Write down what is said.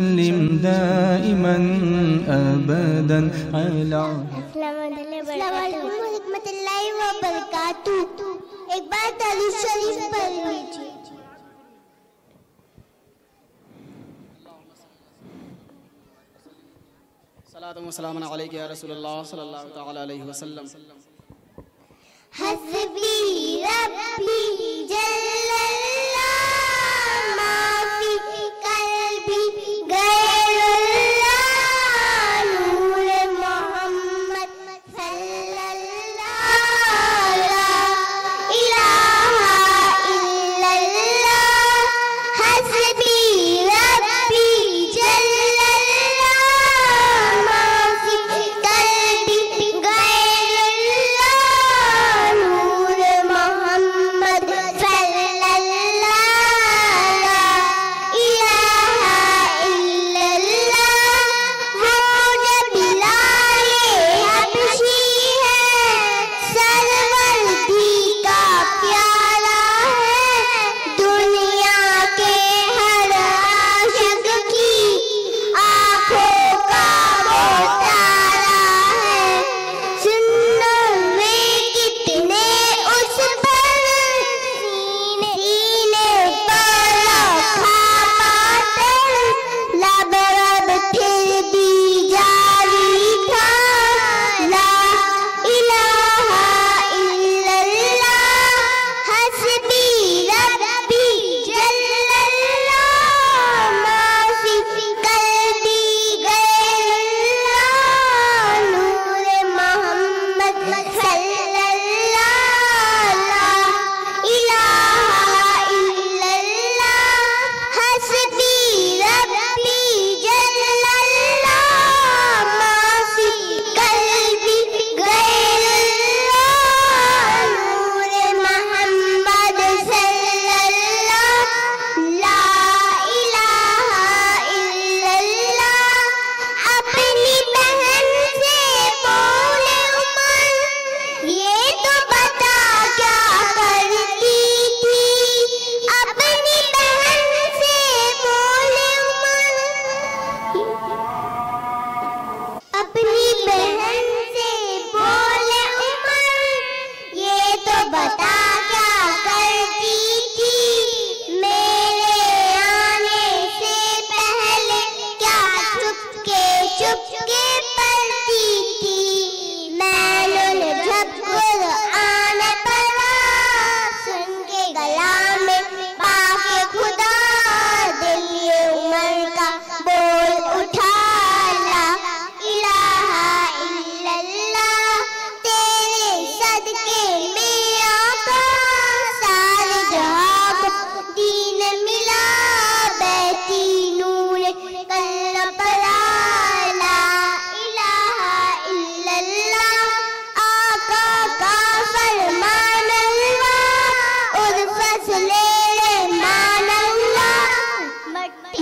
وسلم دائما أبدا. على السلام علیکم عليك يا رسول الله صلى الله تعالى عليه وسلم. حسبي ربي جل